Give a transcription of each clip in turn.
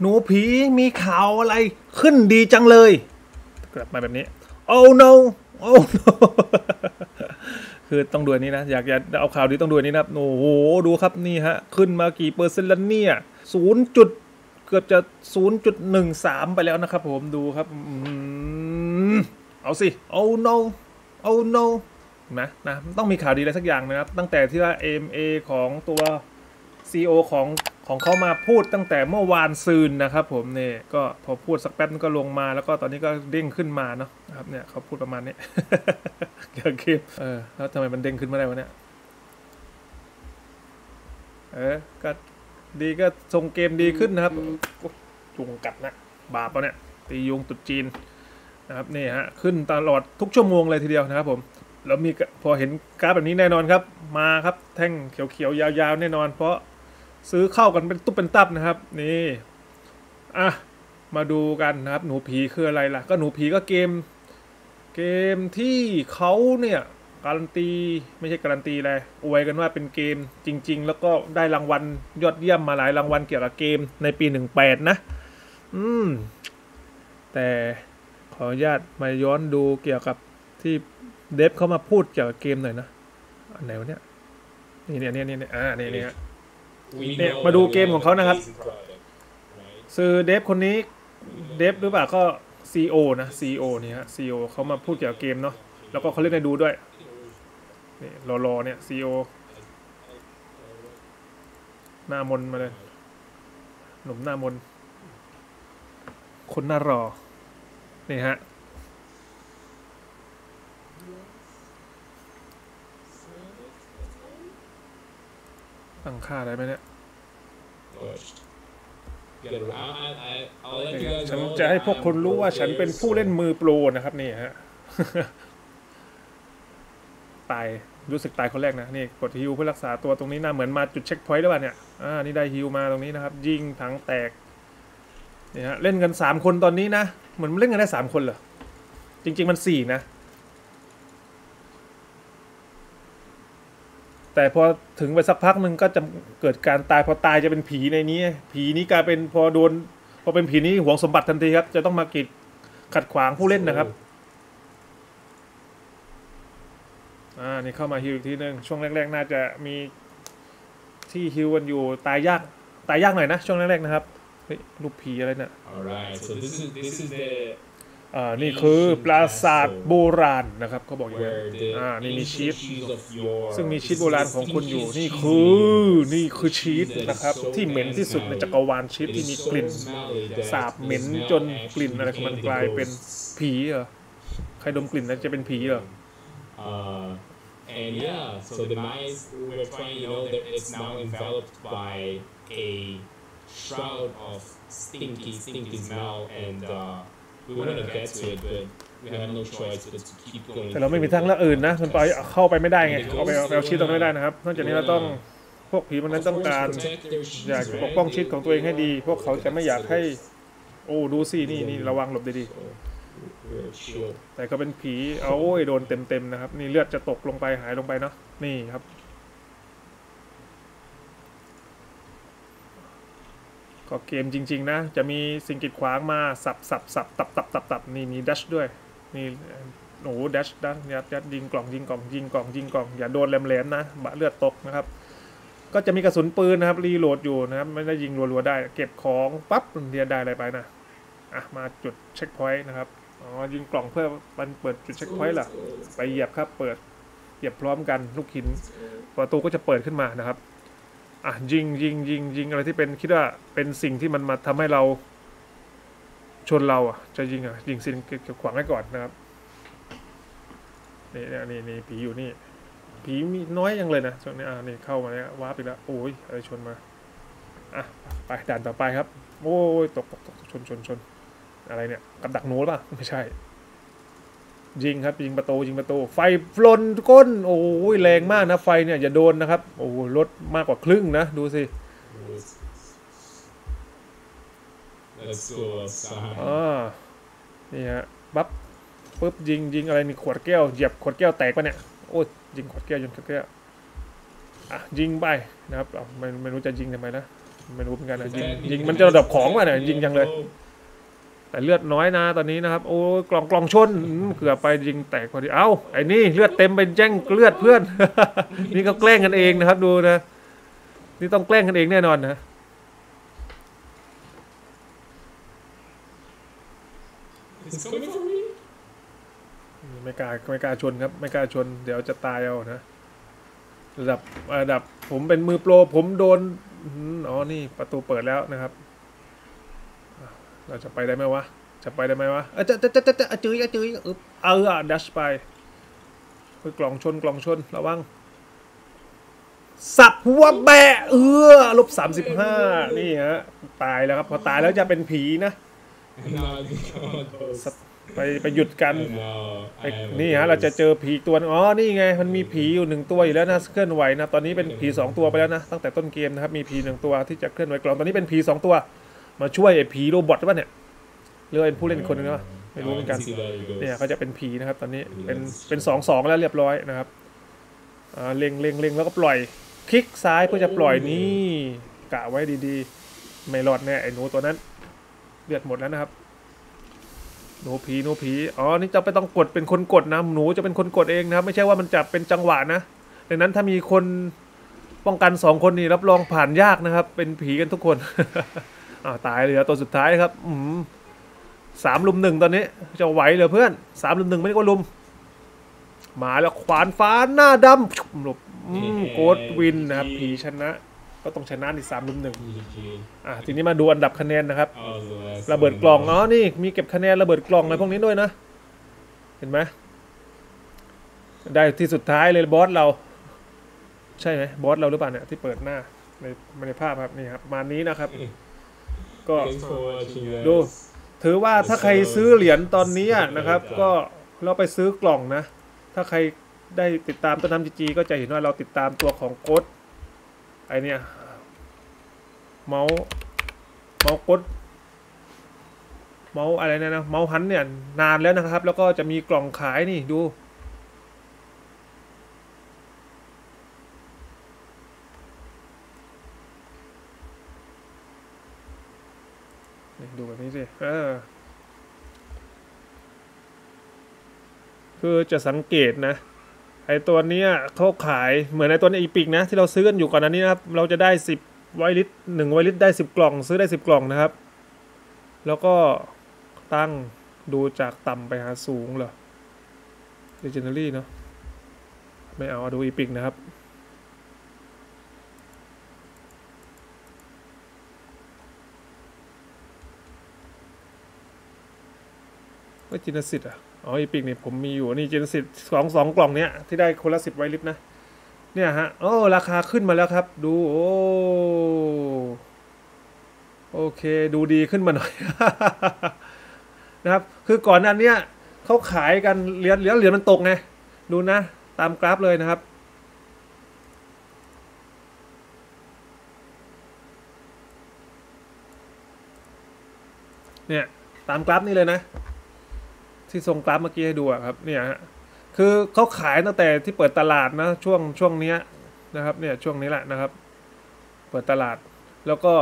หนูผีมีข่าวอะไรขึ้นดีจังเลยกลับมาแบบนี้ oh no oh no คือต้องดูอันนี้นะ อยากอยากเอาข่าวดีต้องดูอันนี้นะครับโอ้โหดูครับนี่ฮะ ขึ้นมากี่เปอร์เซ็นต์แล้วเนี่ยศูนย์จุดเกือบจะ 0.13 ไปแล้วนะครับผมดูครับอืมเอาสิ oh no oh no นะนะต้องมีข่าวดีอะไรสักอย่างนะครับ ตั้งแต่ที่ว่า AMA ของตัว CEO ของ ของเขามาพูดตั้งแต่เมื่อวานซืนนะครับ ผมเนี่ยก็พอพูดสักแป๊บก็ลงมา แล้วก็ตอนนี้ก็เด้งขึ้นมาเนาะครับเนี่ยเขาพูดประมาณนี้เกี่ยวกับคลิปเออแล้วทำไมมันเด้งขึ้นมาได้วะเนี่ยเออก็ดีก็ทรงเกมดีขึ้นนะครับโอ้ยุงกัดนะบาปปะเนี่ยตียุงตุดจีนนะครับนี่ฮะขึ้นตลอดทุกชั่วโมงเลยทีเดียวนะครับผมแล้วมีพอเห็นกราฟแบบนี้แน่นอนครับ มาครับแท่งเขียวๆยาวๆแน่นอน เพราะ ซื้อเข้ากันเป็นตุ๊บเป็นตับนะครับ นี่อะมาดูกันนะครับ หนูผีคืออะไรล่ะ ก็หนูผีก็เกม เกมที่เขาเนี่ยการันตีไม่ใช่การันตีเลยอวยกันว่าเป็นเกมจริง ๆ แล้วก็ได้รางวัลยอดเยี่ยมมาหลายรางวัลเกี่ยวกับเกมในปี 18 นะ อืม แต่ขออนุญาตมาย้อนดูเกี่ยวกับที่เดฟเขามาพูดเกี่ยวกับเกมหน่อยนะ อันไหนวะเนี่ย นี่เนี่ยเนี่ยเนี่ยอ่า นี่เนี่ย เนี่ยมาดูเกมของเขานะครับซื้อเดฟคนนี้เดฟหรือเปล่าก็ CEO นะ CEO นี่ฮะ CEO เขามาพูดเกี่ยวกับเกมเนาะแล้วก็เขาเล่นให้ดูด้วยนี่รอๆเนี่ย CEO หน้ามนมาเลยหนุ่มหน้ามน คนหน้ารอนี่ฮะ ตั้งค่าได้ไหมเนี่ย ฉันจะให้พวกคุณรู้ว่าฉันเป็นผู้เล่นมือโปรนะครับนี่ฮะ ตาย รู้สึกตายคนแรกนะ นี่กดฮิวเพื่อรักษาตัวตรงนี้นะเหมือนมาจุดเช็คพอยต์แล้วป่ะเนี่ย อ่า นี่ได้ฮิวมาตรงนี้นะครับ ยิงถังแตก นี่ฮะ เล่นกันสามคนตอนนี้นะ เหมือนเล่นกันได้สามคนเหรอ จริง ๆ มันสี่นะ แต่พอถึงไปสักพักหนึ่งก็จะเกิดการตายพอตายจะเป็นผีในนี้ ผีนี้กลายเป็นพอโดนพอเป็นผีนี้หวงสมบัติทันทีครับ จะต้องมากีดขัดขวางผู้เล่นนะครับ อ่านี่เข้ามาฮิวอีกทีหนึ่งช่วงแรก ๆ น่าจะมีที่ฮิวกันอยู่ตายยากตายยากหน่อยนะ ช่วงแรกๆนะครับเฮ้ยลูกผีอะไรเนี่ย Alright, so this is this is the อ่านี่คือปราสาทโบราณนะครับเขาบอกอย่างนั้น where the อ่านี่มีชีส ancient cheese of your ซึ่งมีชีสโบราณของคุณอยู่นี่คือนี่คือชีสนะครับ ที่เหม็นที่สุดในจักรวาลชีสที่มีกลิ่น สาบเหม็นจนกลิ่นอะไรของมันกลายเป็นผีเหรอใครดมกลิ่นแล้วจะเป็นผีเหรอ Uh, and yeah, so the mice we're trying, you know, that it's now enveloped by a shroud of stinky, stinky smell, and uh, we wanted to get to it, but we have no choice but to keep going. แต่เราไม่มีทางเลือกอื่นนะมันไปเข้าไปไม่ได้ไงเอาไปเอาไปเอาชีสตรงนั้นไม่ได้นะครับนอกจากนี้เราต้องพวกผีมันนั้น Of ต้อง course, การ protect their อยาก cheese, ปกป้อง right? ชีสของตัวเองให้ดี พวกเขาจะไม่อยากให้ โอ้ดูสินี่นี่ระวังหลบดี So we're chill. ๆแต่เขาเป็นผีเอาโอ้ยโดนเต็มๆนะครับ นี่เลือดจะตกลงไปหายลงไปเนาะนี่ครับ ก็เกมจริง ๆ นะ จะมีสิ่งกีดขวางมาสับสับสับตับตับตับตับนี่มีดัชด้วยนี่โอ้โหดัชดัชยัดยัดยิงกล่องยิงกล่องยิงกล่องยิงกล่องอย่าโดนแหลมๆนะบะเลือดตกนะครับ ก็จะมีกระสุนปืนนะครับรีโหลดอยู่นะครับไม่ได้ยิงรัวๆได้ เก็บของปั๊บเรียได้อะไรไปนะอะมาจุดเช็คพอยต์นะครับอ๋อยิงกล่องเพื่อมันเปิดจุดเช็คพอยต์ล่ะไปเหยียบครับเปิดเหยียบพร้อมกันลูกหินประตูก็จะเปิดขึ้นมานะครับ อะยิงยิงยิงยิงอะไรที่เป็นคิดว่าเป็นสิ่งที่มันมาทำให้เราชนเราอะ จะยิงอะยิงสิ่งเกี่ยวขวางไว้ก่อนนะครับนี่นี่นี่นี่ผีอยู่นี่ ผีมีน้อยยังเลยนะช่วงนี้อ่านี่เข้ามาแล้ววาร์ปอีกแล้วโอ้ยอะไรชนมาอะไปด่านต่อไปครับ โอ้ยตกตกตกชนชนชนอะไรเนี่ยกับดักหนูป่ะไม่ใช่ ยิงครับยิงประตูยิงประตู ไฟฟลนก้น โอ้ยแรงมากนะไฟเนี่ยอย่าโดนนะครับ โอ้โหลดมากกว่าครึ่งนะ ดูสิ Let's go outside. อ่านี่ฮะปั๊บปุ๊บยิงยิงอะไรนี่ขวดแก้วเหยียบขวดแก้วแตกปะเนี่ยโอ้ยยิงขวดแก้วยิงขวดแก้วอะยิงไปนะครับอ้าวไม่ไม่รู้จะยิงทำไมนะไม่รู้เหมือนกันนะยิงยิงมันจะระดับของมาเนี่ยยิงจังเลย แต่เลือดน้อยนะตอนนี้นะครับ โอ้ยกล่องกล่องชนอืมเกือบไปยิงแตกพอดีเอ้าไอ้นี่เลือดเต็มเป็นแจ้งเลือดเพื่อน นี่ก็แกล้งกันเองนะครับ ดูนะ นี่ต้องแกล้งกันเองแน่นอนนะ It's coming for me. ไม่กล้าไม่กล้าชนครับ ไม่กล้าชน เดี๋ยวจะตายเอานะระดับระดับผมเป็นมือโปร ผมโดนอื้อหืออ๋อนี่ประตูเปิดแล้วนะครับอะ เราจะไปได้ไหมวะ จะไปได้ไหมวะเอยจะจะจะจะจะจื้อจื้ออึ๊บเออดัชไปกล่องชนกล่องชนระวังสับหัวแบะเออลบสามสิบห้านี่ฮะตายแล้วครับ พอตายแล้วจะเป็นผีนะไปไปหยุดกันนี่ฮะเราจะเจอผีตัวอ๋อนี่ไง มันมีผีอยู่หนึ่งตัวอยู่แล้วนะเคลื่อนไหวนะตอนนี้เป็นผีสองตัวไปแล้วนะตั้งแต่ต้นเกมนะครับมีผีหนึ่งตัวที่จะเคลื่อนไหวกล่องตอนนี้เป็นผีสองตัว มาช่วยไอ้ผีโรบอทป่ะเนี่ยเรือเป็นผู้เล่นคนหนึงวะไม่รู้เหมือนกัน I see that it goes. เนี่ยเขาจะเป็นผีนะครับ ตอนนี้เป็นเป็นสองสองแล้วเรียบร้อยนะครับอ่าเล็งเล็งเล็งแล้วก็ปล่อย คลิกซ้ายเพื่อจะปล่อยนี่กะไว้ดีๆ ไม่รอดแน่ไอ้หนูตัวนั้นเลือดหมดแล้วนะครับหนูผีหนูผีอ๋อนี่จะไปต้องกดเป็นคนกดนะหนูจะเป็นคนกดเองนะครับ ไม่ใช่ว่ามันจะเป็นจังหวะนะดังนั้นถ้ามีคนป้องกันสองคนนี่รับรองผ่านยากนะครับ เป็นผีกันทุกคน อ่าวตายเลยตัวสุดท้ายครับอืมสามลุมหนึ่งตอนนี้ จะไหวเหรอเพื่อนสามลุมหนึ่งไม่ได้ก็ลุม มาแล้วขวานฟ้าหน้าดำชุบหลบอืมโกดวินนะครับผีชนะ ก็ต้องชนะในสามลุมหนึ่ง Okay. อะทีนี้มาดูอันดับคะแนนนะครับ I was the last ระเบิด one. กล่องอ๋อนี่มีเก็บคะแนนระเบิดกล่องอะไรพวกนี้ด้วยนะ เห็นไหมได้ที่สุดท้ายเลยบอสเรา ใช่ไหมบอสเราหรือเปล่าเนี่ยที่เปิดหน้าในในภาพครับนี่ครับประมาณนี้นะครับ ก็ Thanks for watching, guys. ดูถือว่าถ้าใครซื้อเหรียญตอนนี้อะนะครับ ก็เราไปซื้อกล่องนะ ถ้าใครได้ติดตามต้นน้ำจีจีก็จะเห็นว่าเราติดตามตัวของโกดไอเนี่ยเมาส์เมาส์โกดเมาส์อะไรเนะนะเมาส์ฮันเนี่ยนานแล้วนะครับ แล้วก็จะมีกล่องขายนี่ดู ดูแบบนี้สิเออคือจะสังเกตนะไอตัวเนี้ยเขาขายเหมือนไอตัว Epic นะ ที่เราซื้อกันอยู่ก่อนอันนี้นะครับเราจะได้สิบ whitelist หนึ่ง whitelist ได้สิบกล่อง ซื้อได้สิบกล่องนะครับ แล้วก็ตั้งดูจากต่ำไปหาสูงเหรอ Legendary เนาะไม่เอาเอาดู Epic นะครับ ว่าจินสิทธิ์อะอ๋ออีพิกนี่ผมมีอยู่นี่จินสิทธิ์สองสองกล่องเนี้ยที่ได้คนละสิบไวลิตนะเนี่ยฮะโอ้ราคาขึ้นมาแล้วครับ ดูโอ้โอเค ดูดีขึ้นมาหน่อยนะครับ คือก่อนอันเนี้ยเขาขายกันเหรียญเหรียญเหรียญมันตกไงดูนะ ตามกราฟเลยนะครับเนี่ยตามกราฟนี่เลยนะ ที่ส่งกราฟเมื่อกี้ให้ดูครับเนี่ยฮะคือเขาขายตั้งแต่ที่เปิดตลาดนะช่วงช่วงเนี้ยนะครับเนี่ยช่วงนี้แหละนะครับ เปิดตลาดแล้วก็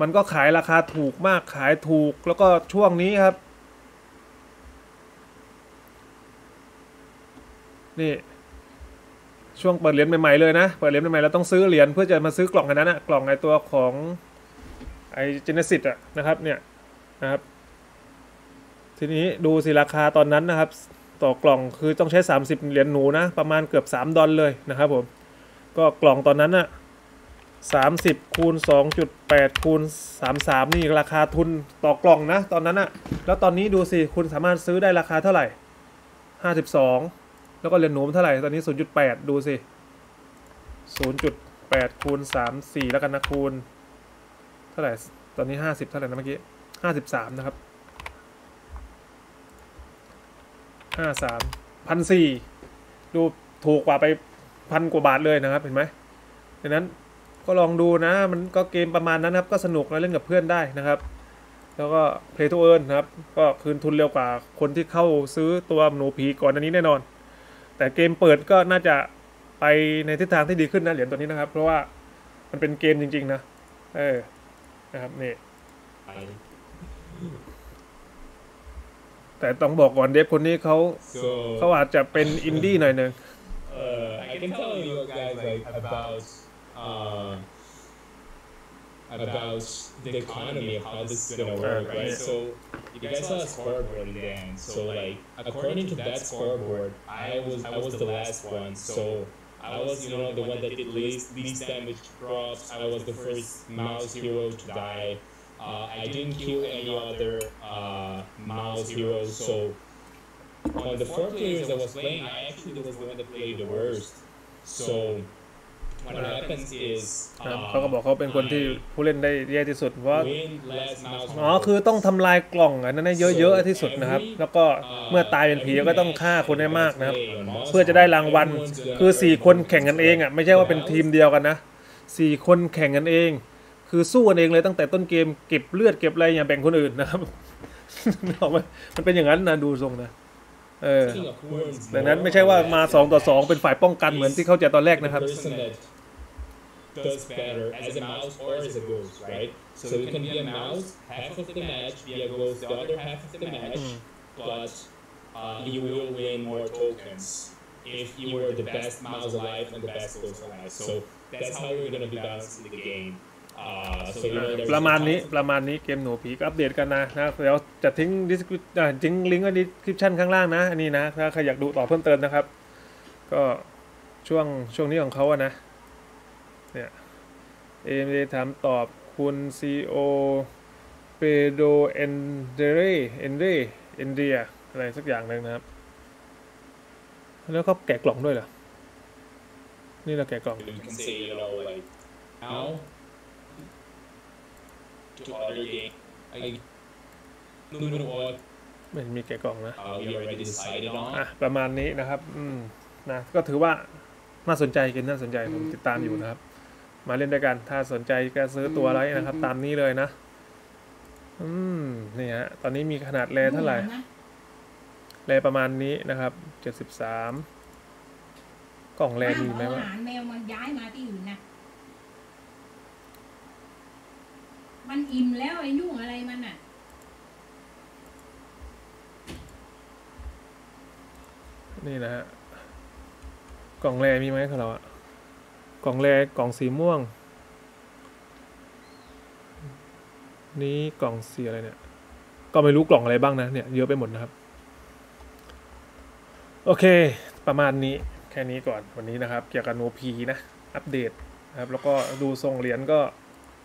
มันก็ขายราคาถูกมากขายถูกแล้วก็ช่วงนี้ครับ นี่ ช่วงเปิดเหรียญใหม่ๆเลยนะเปิดเหรียญใหม่ๆเราต้องซื้อเหรียญเพื่อจะมาซื้อกล่องอันนั้นนะกล่องไอตัวของไอเจเนซิตอะนะครับเนี่ยนะครับ ทีนี้ดูสิราคาตอนนั้นนะครับ ต่อกล่องคือต้องใช้ 30 เหรียญหนูนะ ประมาณเกือบ 3 ดอลเลยนะครับผมก็กล่องตอนนั้นอะ30คูณ2.8คูณ33 นี่ราคาทุนต่อกล่องนะ ตอนนั้นอะแล้วตอนนี้ดูสิคุณสามารถซื้อได้ราคาเท่าไหร่ 52 แล้วก็เหรียญหนูเท่าไหร่ตอนนี้ 0.8 ดูสิ 0.8คูณ34 แล้วกันนะคูณ เท่าไหร่ตอนนี้ 50 เท่าไหร่นะเมื่อกี้ 53 นะครับ ห้าสามพันสี่ดูถูกกว่าไปพันกว่าบาทเลยนะครับ เห็นไหมดังนั้นก็ลองดูนะ มันก็เกมประมาณนั้นครับก็สนุกนะเล่นกับเพื่อนได้นะครับ แล้วก็ play to earn นะครับ ก็คืนทุนเร็วกว่าคนที่เข้าซื้อตัวหนูผีก่อนอันนี้แน่นอน แต่เกมเปิดก็น่าจะไปในทิศทางที่ดีขึ้นนะเหรียญตัวนี้นะครับ เพราะว่ามันเป็นเกมจริง ๆ นะ เออนะครับนี่ แต่ต้องบอกก่อนเดฟคนนี้เขา so เขาอาจจะเป็นอินดี้หน่อยหนึ่ง uh, I can tell you guys like about uh, about the economy of how this is gonna work, right? So you guys saw a scoreboard in the end. So like according to that scoreboard, I was I was the last one. So I was you know the one that did least least damage drops. I was the first mouse hero to die. Uh, I didn't kill any other uh, mouse heroes. So on the four players I was playing, I actually was the one that played the worst. So what happens is ครับ uh, เขาก็บอกเขาเป็นคนที่ผู้เล่นได้แย่ที่สุดเพราะว่า win less mouse อ๋อคือต้องทำลายกล่องอันนั้นให้เยอะๆที่สุดนะครับ แล้วก็เมื่อตายเป็นผีก็ต้องฆ่าคนให้มากนะครับ เพื่อจะได้รางวัลคือสี่คนแข่งกันเองอะไม่ใช่ว่าเป็นทีมเดียวกันนะสี่คนแข่งกันเอง คือสู้กันเองเลยตั้งแต่ต้นเกมเก็บเลือดเก็บอะไรอย่างแบ่งคนอื่นนะครับนึกออกไหมมันเป็นอย่างนั้นนะดูทรงนะเออ Speaking of wounds, ดังนั้นไม่ใช่ว่ามาสองต่อสองเป็นฝ่ายป้องกันเหมือนที่เข้าใจตอนแรก the นะครับ person that does better as a mouse or as a ghost, right? So you can be a mouse half of the match, be a ghost the other half of the match, but uh, you will win more tokens if you were the best mouse alive and the best ghost alive. So that's how we're gonna be balancing the game. Uh, so you know, there's ประมาณนี้ the ประมาณนี้เกมหนูผีก็อัปเดตกันนะนะเดี๋ยวจะทิ้งดิสทิ้งลิงก์ไว้ดีคริปชั่นข้างล่างนะอันนี้นะถ้าใครอยากดูต่อเพิ่มเติมนะครับ ก็ช่วงช่วงนี้ของเขาอะนะเนี่ยเอมถามตอบคุณซีโอเปโดเอนเดเรเอนเดเอนเดียอะไรสักอย่างหนึ่งนะครับ แล้วเขาแกะกล่องด้วยเหรอ นี่เราแกะกล่อง you can say, you know, like now to other game. I no no what ไม่มีแกะกล่องนะ uh, we already decided on. อะประมาณนี้นะครับ อืมนะก็ถือว่าน่าสนใจเกมน่าสนใจผมติดตามอยู่นะครับ มาเล่นด้วยกัน ถ้าสนใจก็ซื้อตัวไว้นะครับ ตามนี้เลยนะ อืมนี่ฮะตอนนี้มีขนาดแรเท่าไหร่นะแรประมาณนี้นะครับเจ็ดสิบสามกล่องแรมีไหมเอาวะอาหารแมวมาย้ายมาที่อื่นนะ มันอิ่มแล้วไอ้ยุ่งอะไรมันอะ นี่นะฮะ กล่องแรมีไหมของเราอะกล่องแรกล่องสีม่วง นี่กล่องสีอะไรเนี่ย ก็ไม่รู้กล่องอะไรบ้างนะ เนี่ยเยอะไปหมดนะครับ โอเค ประมาณนี้แค่นี้ก่อนวันนี้นะครับ เกี่ยวกับโนพีนะ อัปเดตนะครับ แล้วก็ดูทรงเหรียญก็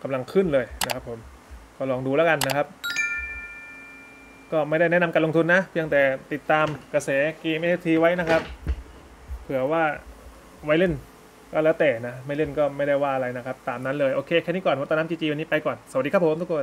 กำลังขึ้นเลยนะครับผมก็ลองดูแล้วกันนะครับ ก็ไม่ได้แนะนำการลงทุนนะ เพียงแต่ติดตามกระแสเกม NFT ไว้นะครับ เผื่อว่าไว้เล่นก็แล้วแต่นะ ไม่เล่นก็ไม่ได้ว่าอะไรนะครับ ตามนั้นเลย โอเค แค่นี้ก่อนวัตน้ำจีจีวันนี้ไปก่อน สวัสดีครับผมทุกคน